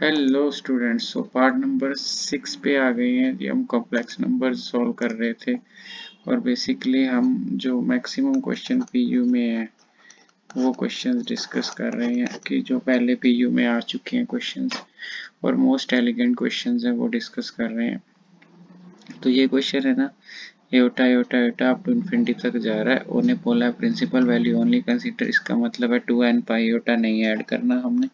Hello students so part number six पे आ गए हैं। जी हम कॉम्प्लेक्स नंबर सॉल्व कर रहे थे। और बेसिकली हम जो मैक्सिमम क्वेश्चन पीयू में है, वो क्वेश्चंस डिस्कस कर रहे हैं कि जो पहले पीयू में आ चुके हैं क्वेश्चंस और मोस्ट एलिगेंट क्वेश्चंस हैं, वो डिस्कस कर रहे हैं। तो ये क्वेश्चन है ना एटा eta Etah up to infinity तक जा रहा है। और बोला प्रिंसिपल वैल्यू ओनली कंसीडर इसका मतलब है टू एन पाई एटा नहीं ऐड करना हमने।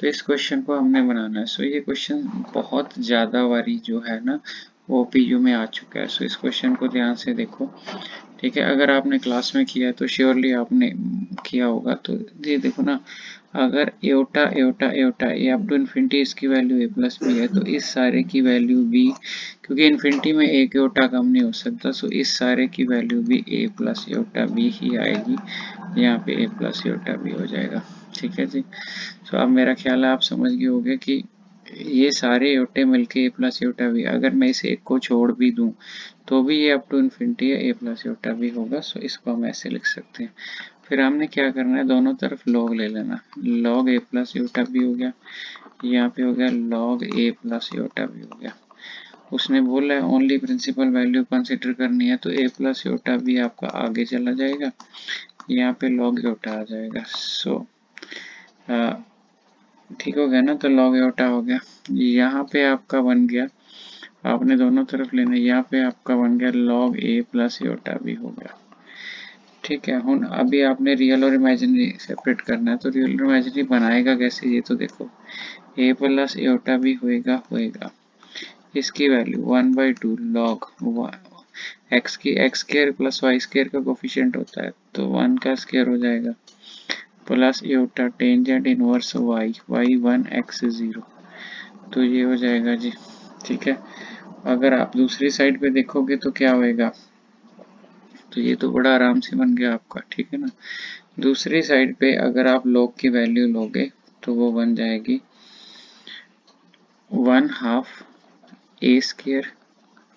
तो इस क्वेश्चन को हमने बनाना है। सो ये क्वेश्चन बहुत ज़्यादा वारी जो है ना, वो पी में आ चुका है। सो इस क्वेश्चन को ध्यान से देखो। ठीक है, अगर आपने क्लास में किया तो श्योरली आपने किया होगा। तो ये देखो ना, अगर eta eta eta a up to infinity इसकी वैल्यू ए प्लस बी है तो इस सारे की वैल्यू बी क्योंकि इन्फिनिटी में एक एटा कम नहीं हो सकता सो इस सारे की वैल्यू भी ए प्लस एटा बी ही आएगी। यहाँ पे ए प्लस एटा बी हो जाएगा। ठीक है जी? सो अब मेरा ख्याल है आप समझ गए होंगे कि ये सारे योटे मिलके ए प्लस योटा भी अगर मैं इसे एक को छोड़ भी दूँ तो भी ये up to infinity a plus iota भी होगा। सो इसको हम ऐसे लिख सकते हैं। फिर हमने क्या करना है? दोनों तरफ़ लॉग ले लेना। लॉग ए प्लस योटा भी हो गया। यहाँ पे हो गया लॉग ए प्लस योटा भी हो गया। उसने बोला है ओनली प्रिंसिपल वैल्यू कंसिडर करनी है तो ए प्लस योटा भी आपका आगे चला जाएगा। यहाँ पे लॉग योटा आ जाएगा। सो ठीक हो गया ना? तो लॉग एटा हो गया। यहाँ पे आपका बन गया। आपने दोनों तरफ़ लेना यहाँ पे आपका बन गया लॉग ए प्लस एटा भी हो गया। ठीक है हूँ अभी आपने रियल और इमेजिनरी सेपरेट करना है तो रियल और इमेजिनरी बनाएगा कैसे? ये तो देखो। ए प्लस एटा भी होएगा होएगा। इसकी value one by two log x की x square plus y square का कोफिशियंट होता है तो वन का स्केयर हो जाएगा। Plus eta tangent inverse y y one x zero तो ये हो जाएगा जी, ठीक है? अगर आप दूसरी साइड पे देखोगे तो क्या होएगा? तो ये तो बड़ा आराम से बन गया आपका, ठीक है ना? दूसरी साइड पे अगर आप लॉग की वैल्यू लोगे तो वो बन जाएगी one half a square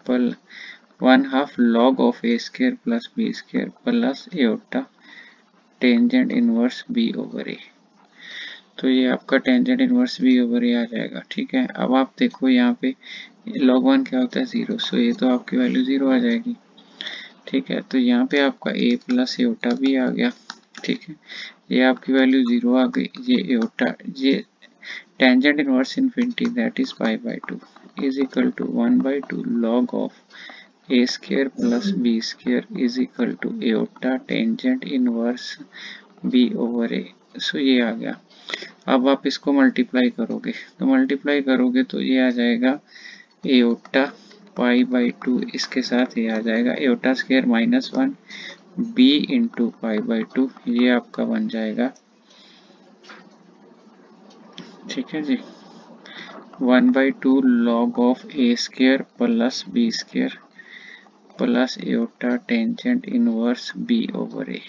plus one half log of a square plus b square plus eta tangent inverse b over a तो ये आपका tangent inverse b over a आ जाएगा, ठीक है? अब आप देखो यहाँ पे लॉग वन क्या होता है? ज़ीरो सो ये तो आपकी वैल्यू ज़ीरो आ जाएगी, ठीक है? तो यहाँ पे आपका ए प्लस एटा भी आ गया, ठीक है? ये आपकी वैल्यू ज़ीरो आ गई, ये एटा ये tangent inverse infinity that is pi by two is equal to one by two log of a square plus b square is equal to aorta tangent inverse b over a. So ये आ गया। अब आप इसको multiply करोगे। तो multiply करोगे तो ये आ जाएगा एओटा पाई बाई टू इसके साथ ये आ जाएगा iota square minus one b into pi by two ये आपका बन जाएगा। ठीक है जी? One by two log of a square plus b square plus eta tangent inverse b over a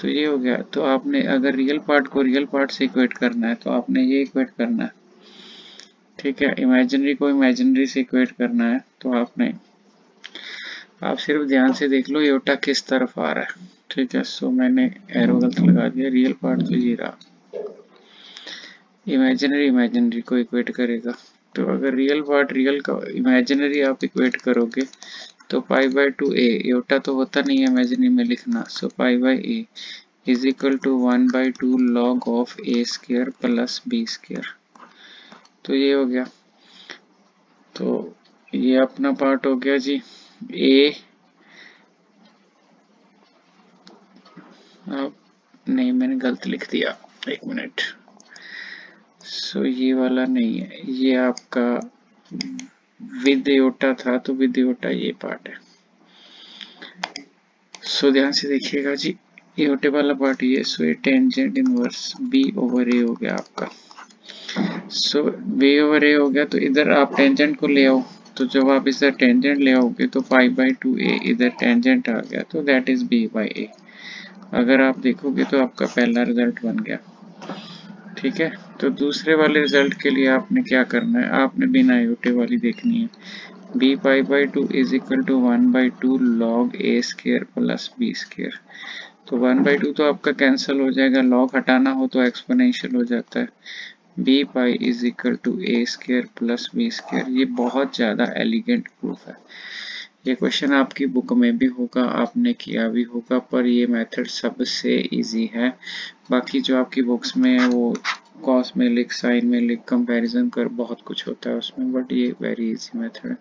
तो ये हो गया। तो आपने अगर रियल पार्ट को रियल पार्ट से इक्वेट करना है तो आपने ये इक्वेट करना है। ठीक है? इमेजिनरी को इमेजिनरी से इक्वेट करना है तो आपने, आप सिर्फ़ ध्यान से देख लो योटा किस तरफ़ आ रहा है। ठीक है? सो मैंने एरो गलत लगा दिया। रियल पार्ट तो ये रहा। इमेजिनरी इमेजिनरी को इक्वेट करेगा। तो अगर रियल पार्ट रियल का इमेजिनरी आप इक्वेट करोगे तो pi by two a iota तो होता नहीं है इमेजिनरी में लिखना। So pi by a is equal to one by two log of a square plus b square तो ये हो गया। तो ये अपना पार्ट हो गया जी। ए नहीं, मैंने गलत लिख दिया। एक मिनट सो ये वाला नहीं है। ये आपका विद्योटा था तो विद्योटा ये पार्ट है। सो ध्यान से देखिएगा जी एओटे वाला पार्ट ये सो ये tangent inverse b over a हो गया आपका। सो बी ओवर ए हो गया तो इधर आप टेंजेंट को ले आओ। तो जब आप इधर टेंजेंट ले आओगे तो पाई बाई टू ए इधर टेंजेंट आ गया तो that is b by a अगर आप देखोगे तो आपका पहला रिज़ल्ट बन गया। ठीक है? तो दूसरे वाले रिज़ल्ट के लिए आपने क्या करना है? आपने बिना यूटे वाली देखनी है। B pi by two is equal to one by two log a square plus b square तो वन बाई टू तो आपका कैंसिल हो जाएगा। लॉग हटाना हो तो एक्सपोनेंशियल हो जाता है। B pi is equal to a square plus b square ये बहुत ज़्यादा एलिगेंट प्रूफ है। ये क्वेश्चन आपकी बुक में भी होगा, आपने किया भी होगा, पर ये मेथड सबसे इजी है। बाकी जो आपकी बुक्स में है, वो कॉस में लिख साइन में लिख कंपैरिजन कर, बहुत कुछ होता है उसमें बट ये वेरी इजी मेथड है।